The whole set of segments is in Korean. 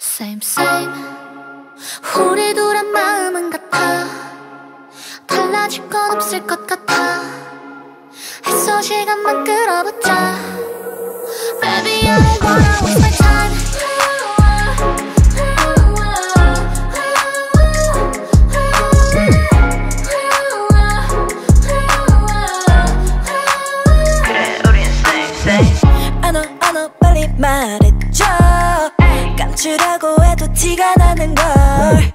Same same. 우리 둘의 마음은 같아. 달라질 건 없을 것 같아. 애써 시간만 끌어붙자. Baby I wanna wait 주라고 해도 티가 나는 걸.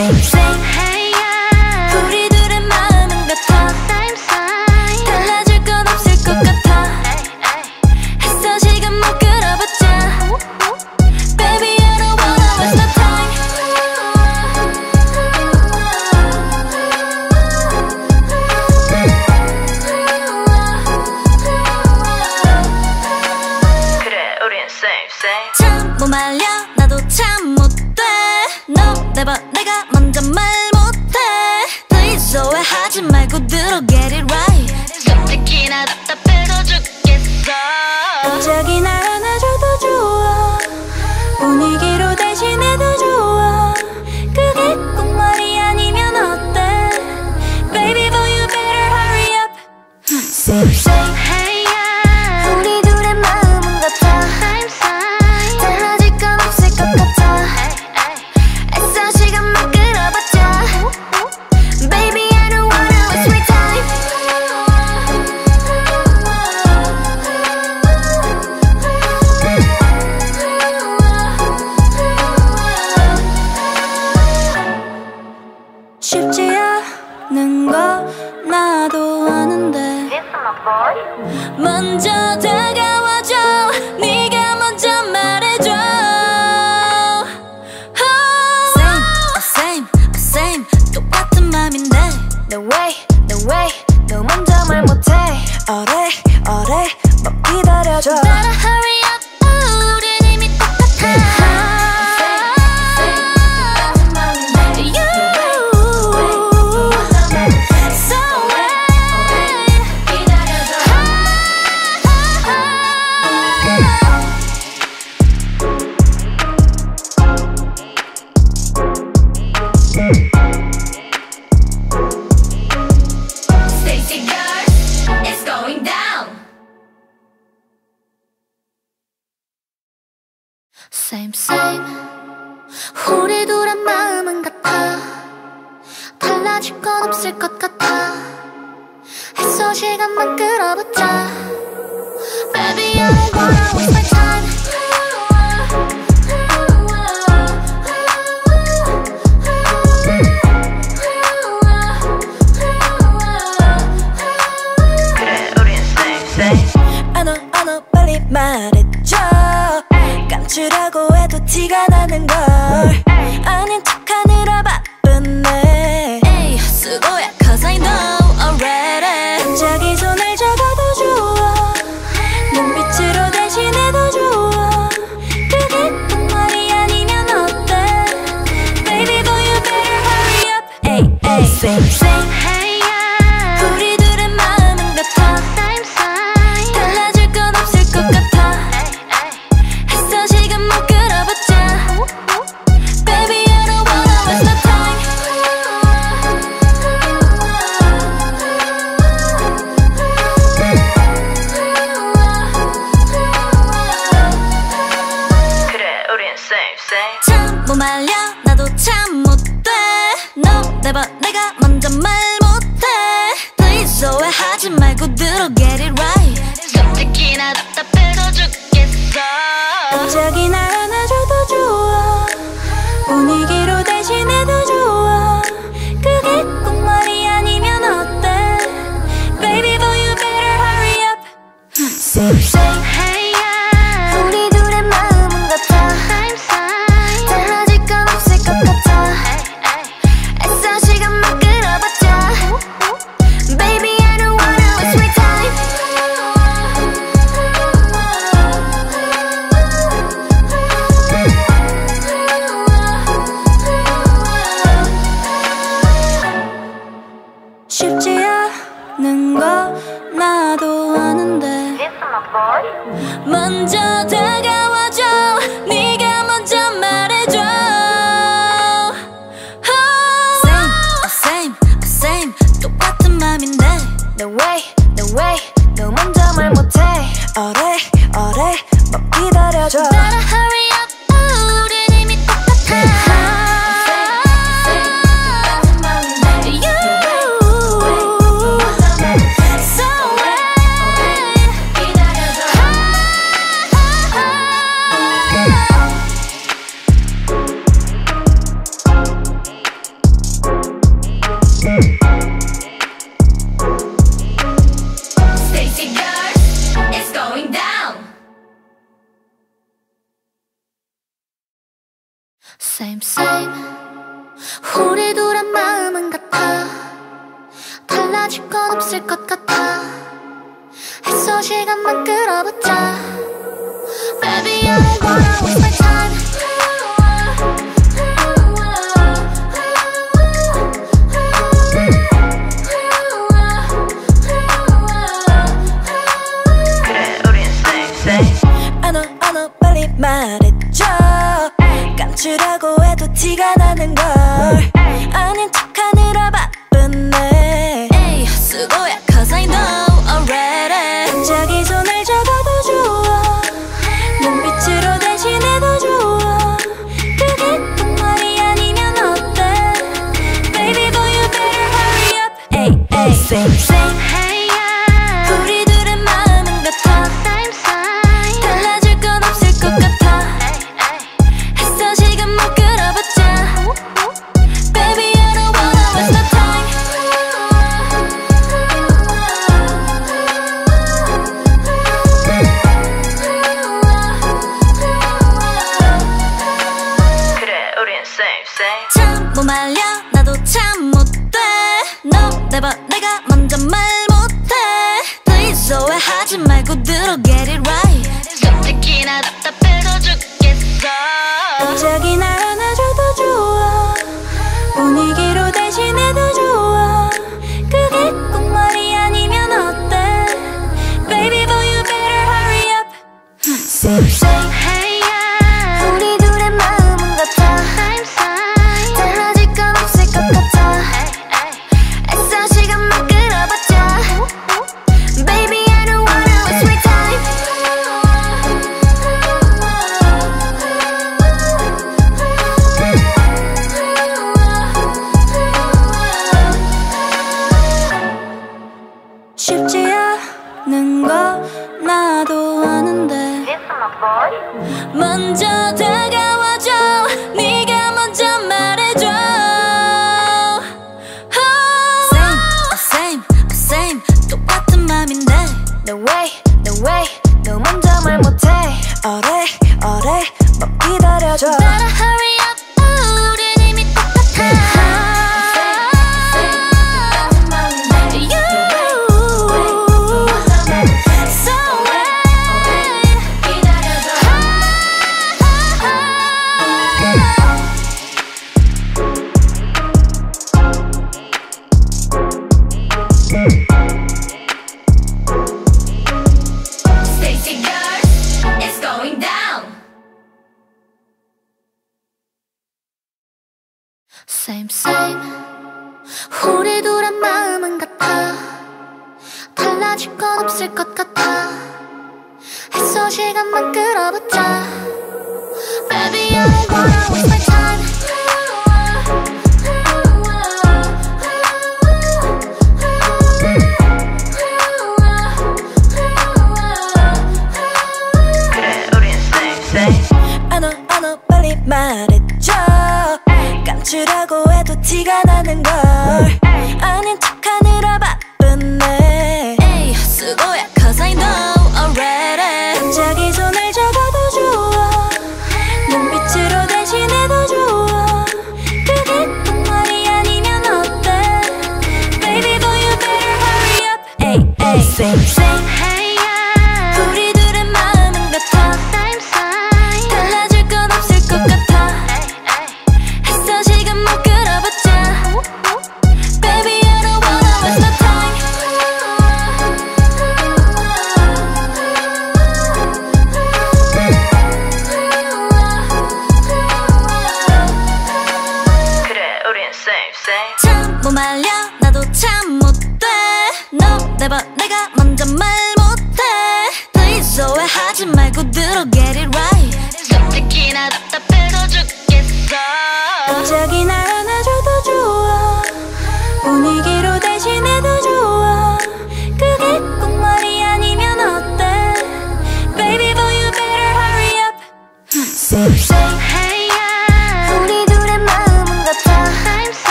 sing, sing. 주라고 해도 티가 나는 걸.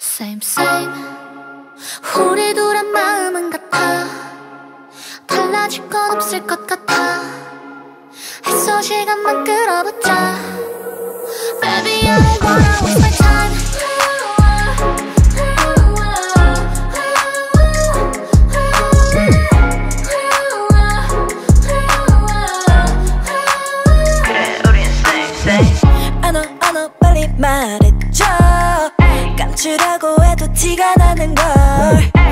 Same same 우리 둘의 마음은 같아 달라질 건 없을 것 같아 애써 시간만 끌어붙자 Baby I wanna waste my time 주라고 해도 티가 나는 걸.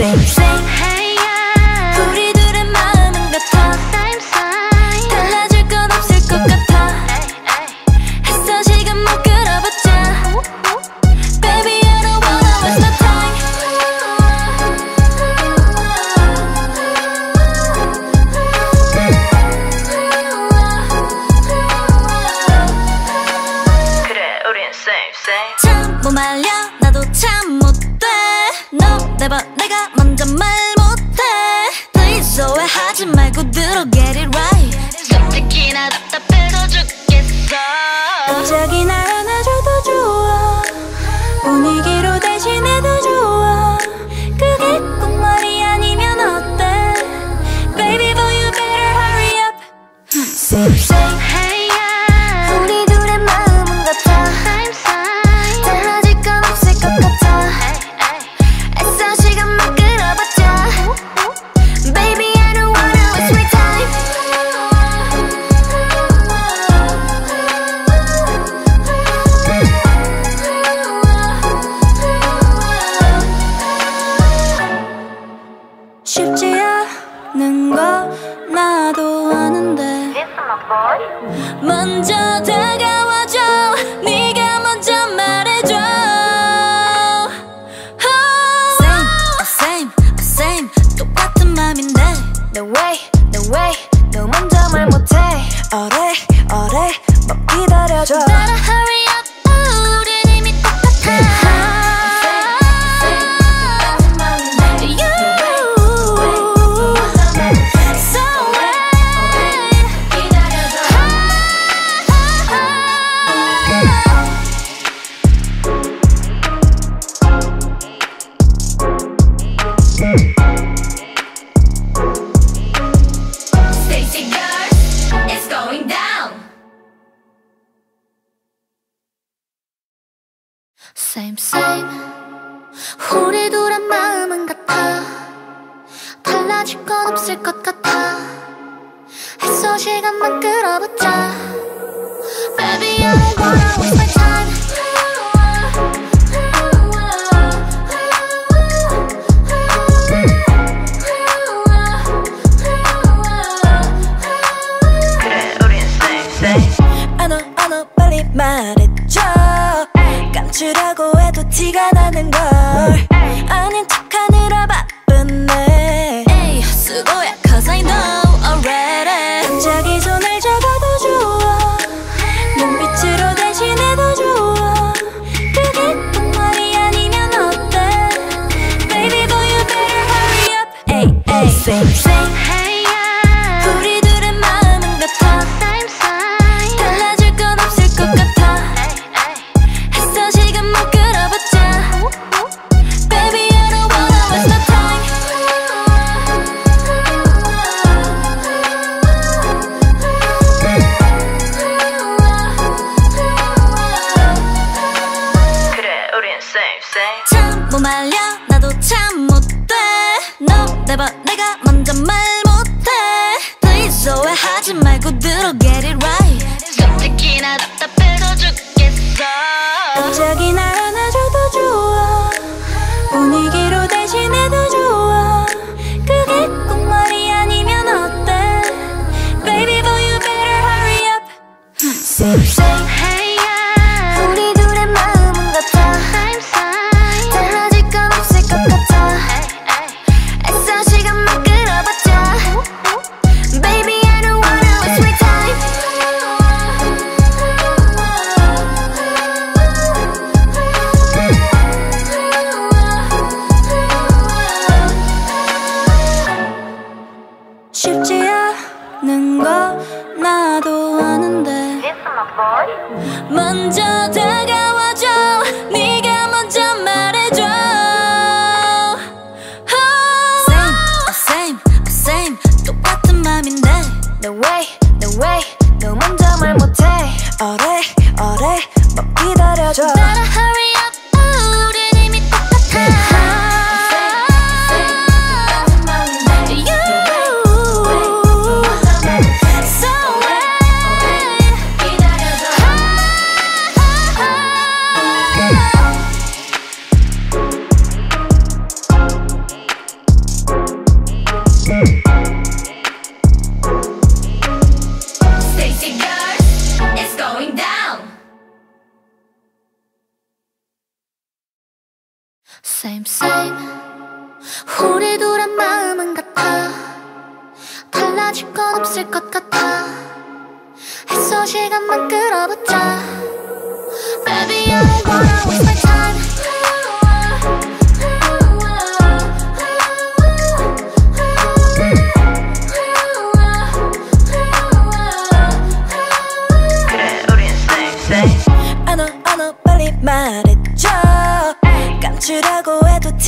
에이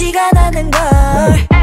티가 나는 걸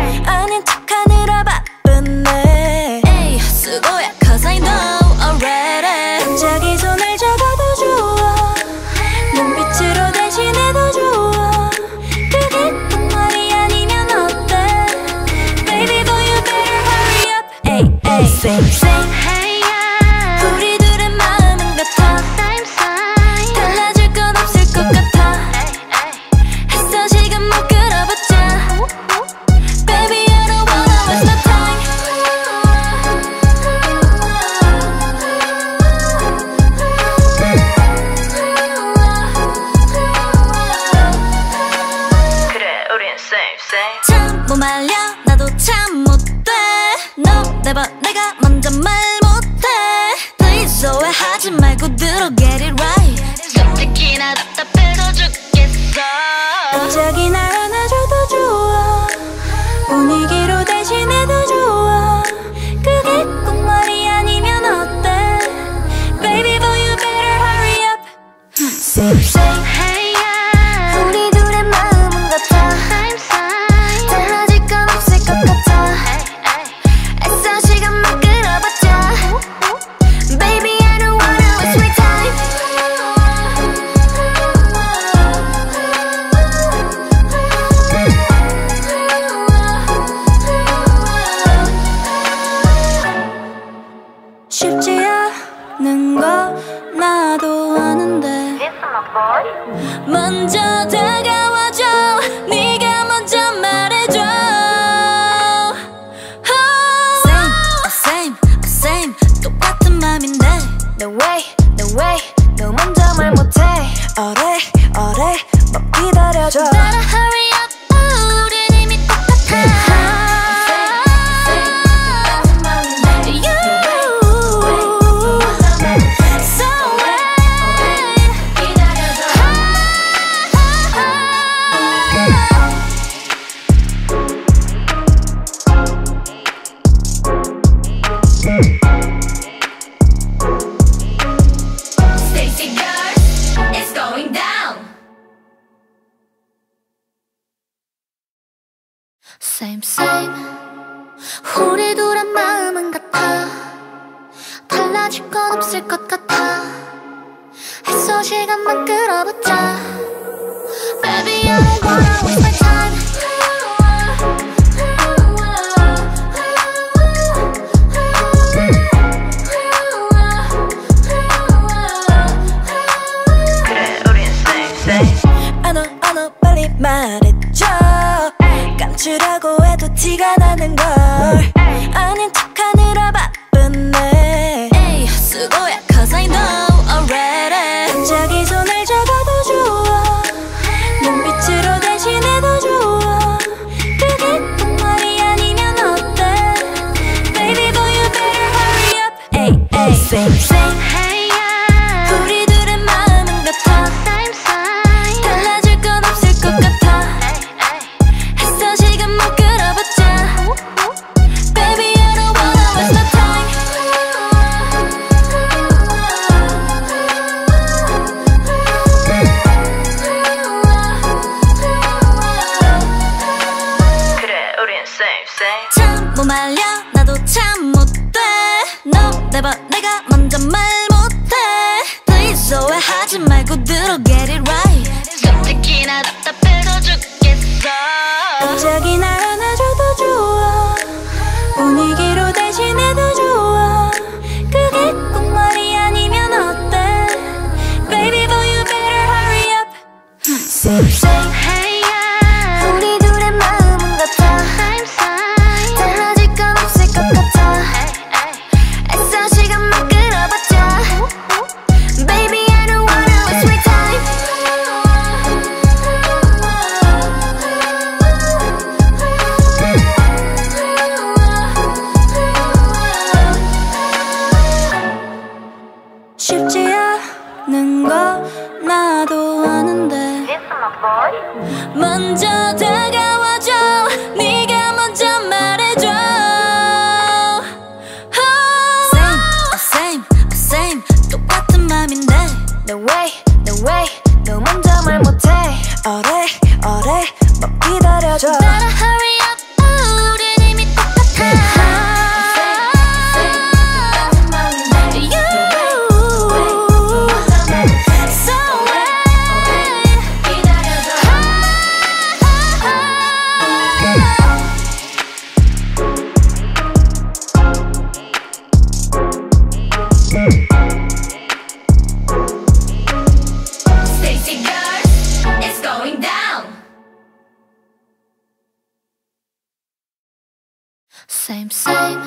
Same same.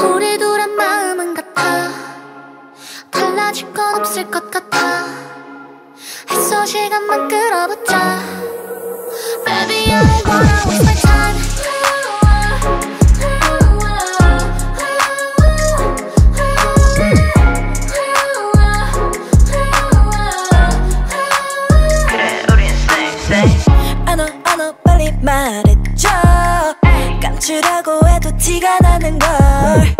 우리 둘의 마음은 같아. 달라질 건 없을 것 같아. 애써 시간만 끌어붙자. Baby I wanna 주라고 해도 티가 나는 걸.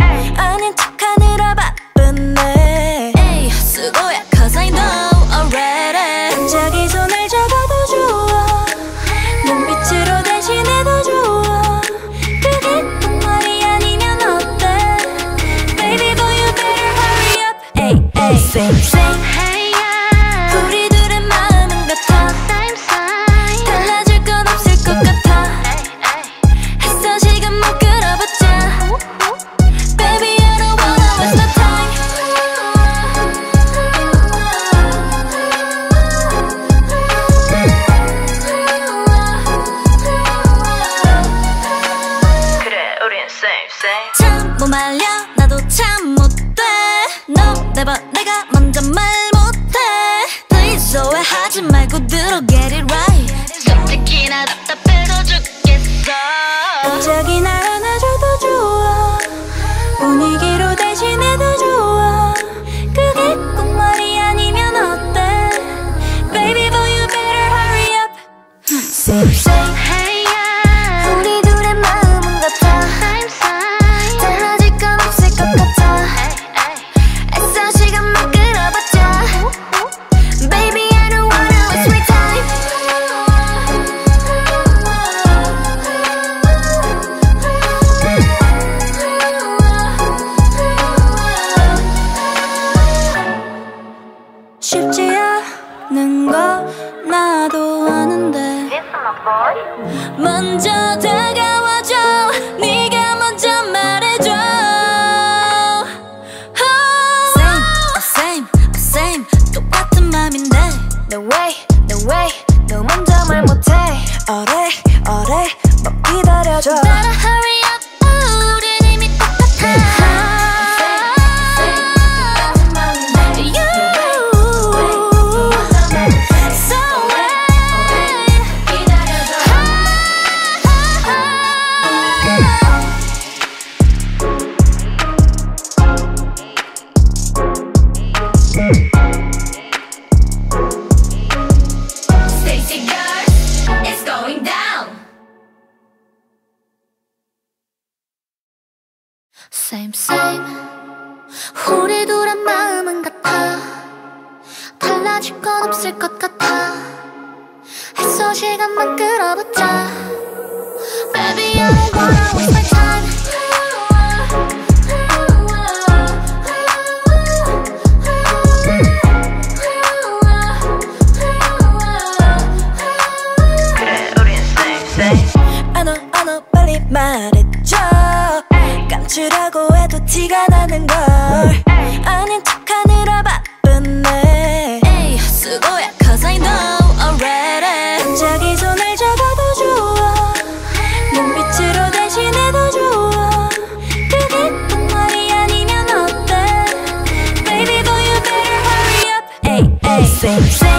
에이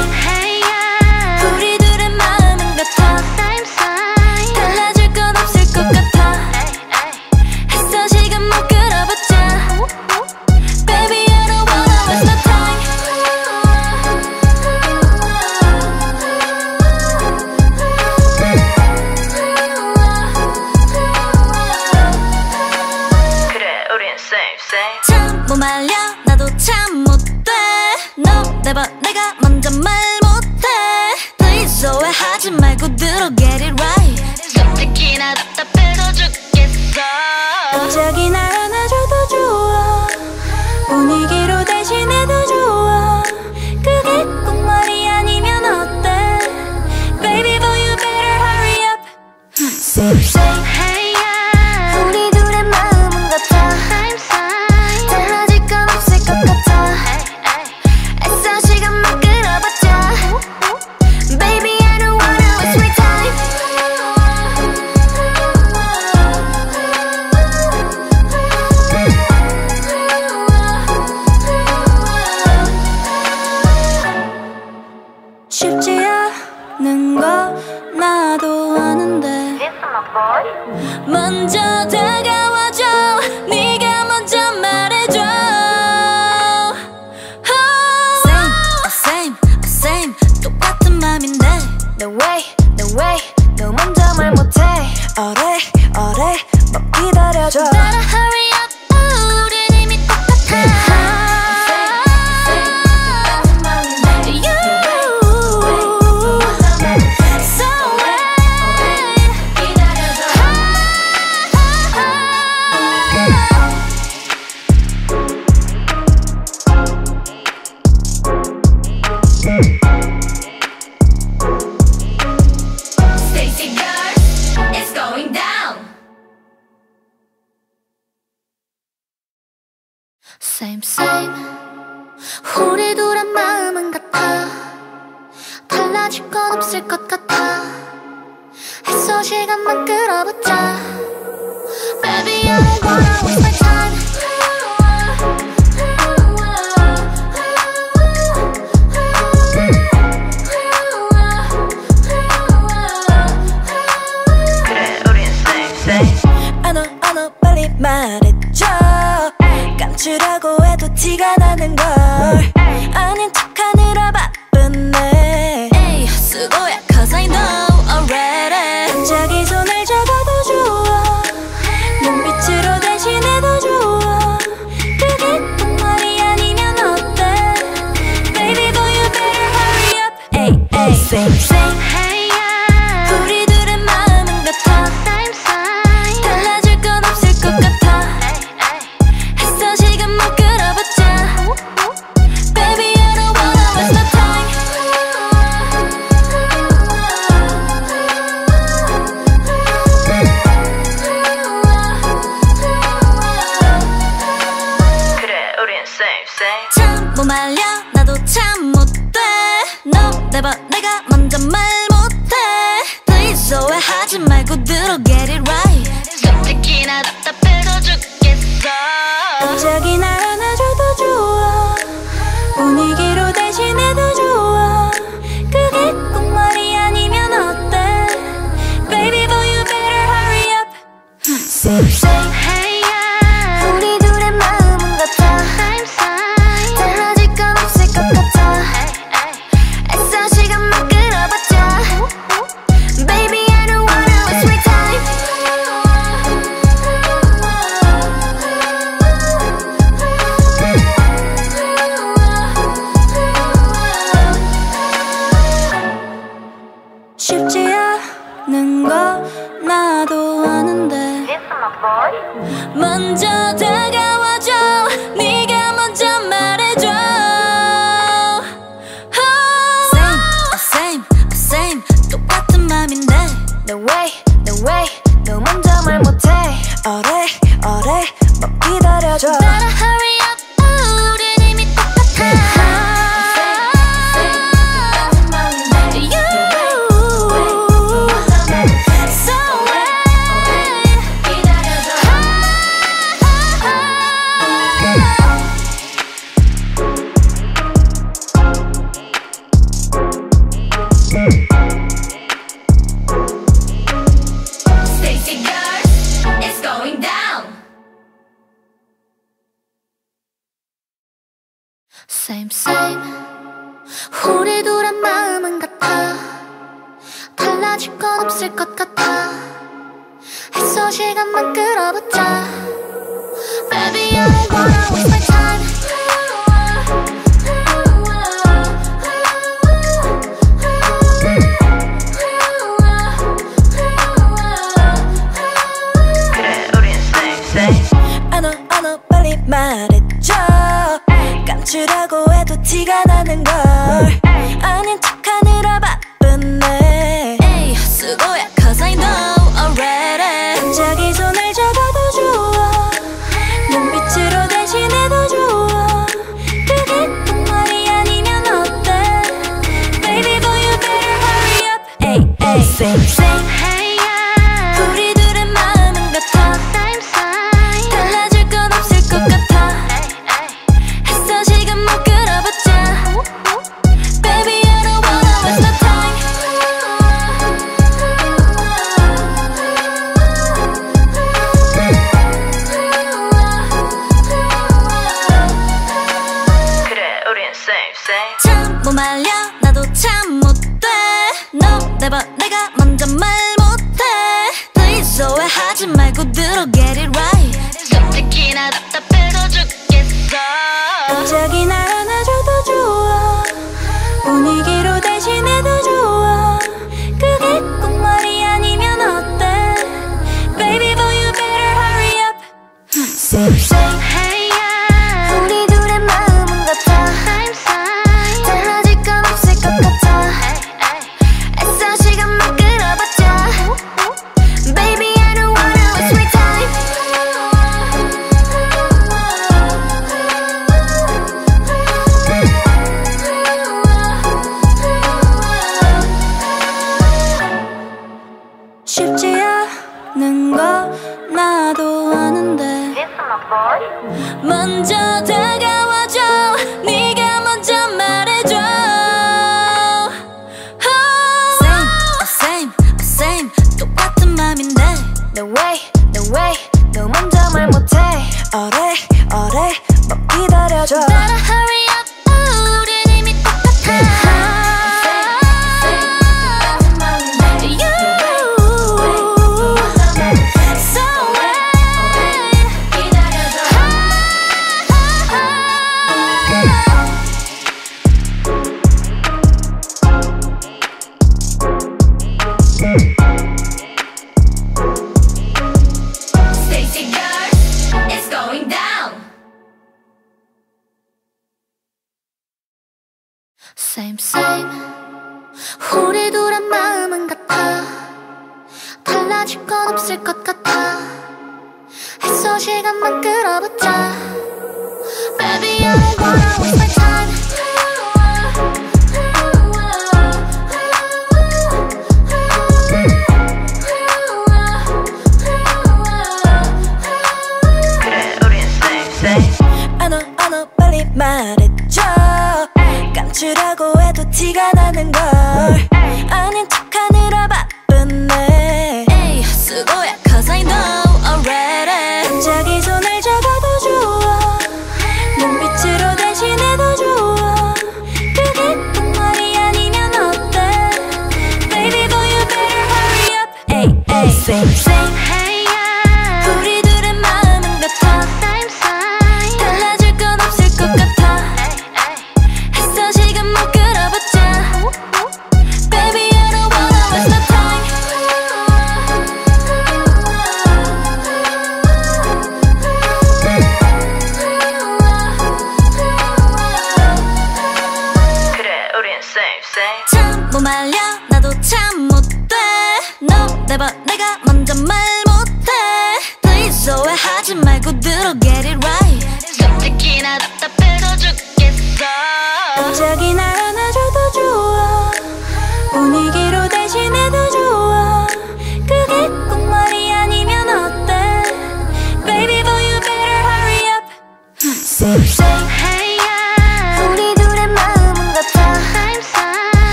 티가 나는 걸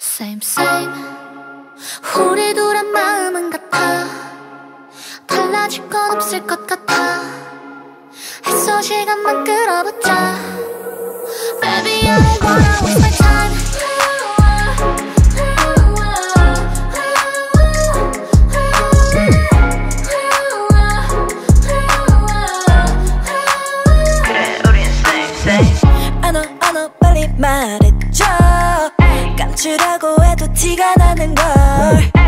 Same same 우리 둘의 마음은 같아 달라질 건 없을 것 같아 애써 시간만 끌어붙자 Baby I wanna waste my time 주라고 해도 티가 나는 걸.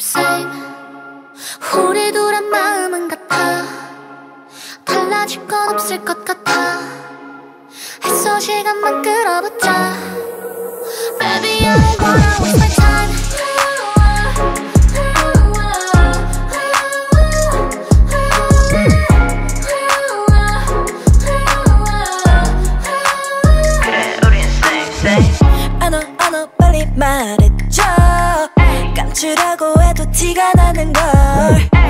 same same. 홀에 돌한 마음은 같아. 달라질 건 없을 것 같아. 했어 시간만 끌어붙자. Baby I wanna waste my time. 말해줘. 깜찍하고 티가 나는 걸.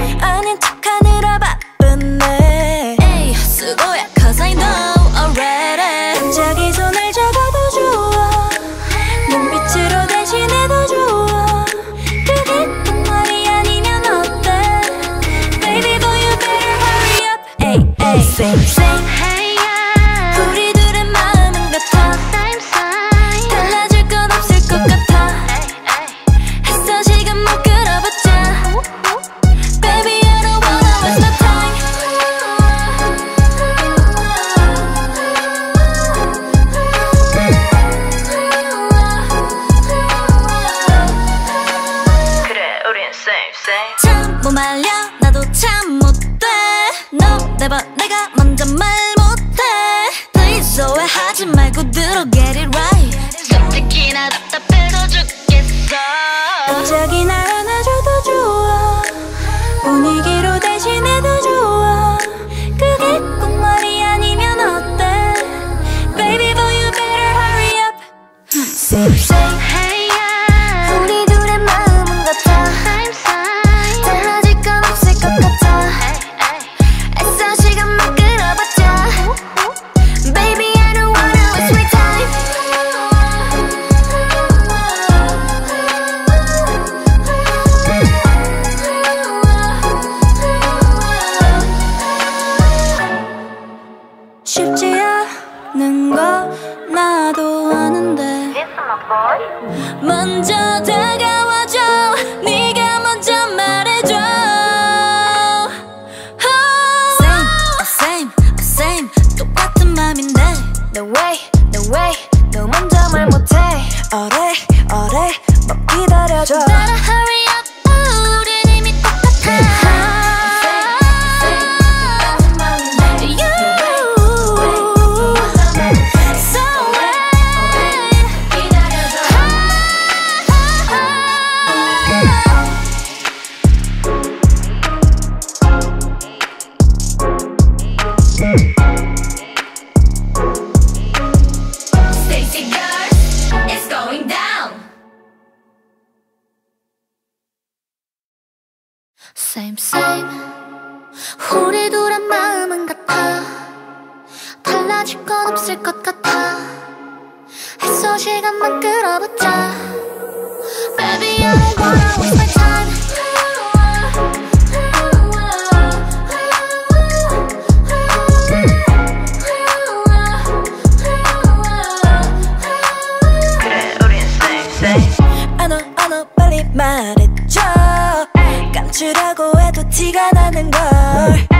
티가 나는 걸